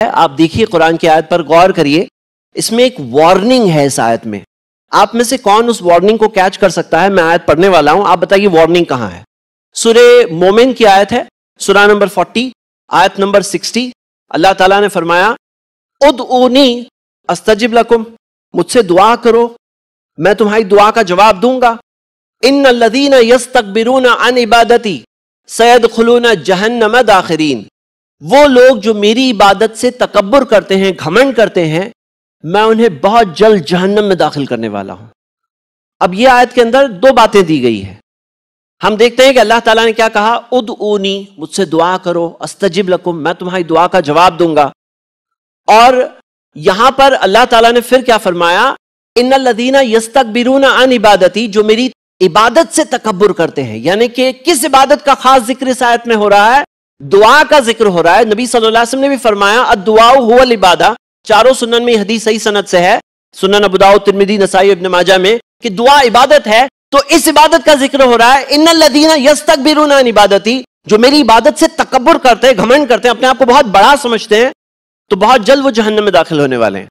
آپ دیکھیے قرآن کی آیت پر غور کریے۔ اس میں ایک وارننگ ہے اس آیت میں۔ آپ میں سے کون اس وارننگ کو کیچ کر سکتا ہے؟ میں آیت پڑھنے والا ہوں۔ آپ بتائیے وارننگ کہاں ہے۔ سورہ مومن کی آیت ہے۔ سورہ نمبر فورٹی آیت نمبر سکسٹی اللہ تعالیٰ نے فرمایا اد اونی استجب لکم۔ مجھ سے دعا کرو۔ میں تمہاری دعا کا جواب دوں گا۔ ان الذین یستکبرون عن عبادتی سید خلون جہنم داخرین۔ وہ لوگ جو میری عبادت سے تکبر کرتے ہیں، گھمنڈ کرتے ہیں، میں انہیں بہت جلد جہنم میں داخل کرنے والا ہوں۔ اب یہ آیت کے اندر دو باتیں دی گئی ہیں۔ ہم دیکھتے ہیں کہ اللہ تعالیٰ نے کیا کہا؟ اد اونی مجھ سے دعا کرو، استجب لکم، میں تمہاری دعا کا جواب دوں گا۔ اور یہاں پر اللہ تعالیٰ نے پھر کیا فرمایا؟ ان الدینہ یستک برون ان عبادتی، جو میری عبادت سے تکبر کرتے ہیں یعنی کہ کس عبادت کا خاص ذکر اس آیت میں ہو رہا ہے؟ دعا کا ذکر ہو رہا ہے۔ نبی صلی اللہ علیہ وسلم نے بھی فرمایا دعا ہو العبادہ۔ چاروں سنن میں حدیث صحیح سنت سے ہے۔ سنن ابوداؤ ترمیدی نسائی ابن ماجہ میں کہ دعا عبادت ہے۔ تو اس عبادت کا ذکر ہو رہا ہے۔ ان الدینہ یس تک بیرون عبادتی، جو میری عبادت سے تکبر کرتے ہیں گھمنڈ کرتے ہیں، اپنے آپ کو بہت بڑا سمجھتے ہیں، تو بہت جلد وہ جہنم میں داخل ہونے والے ہیں۔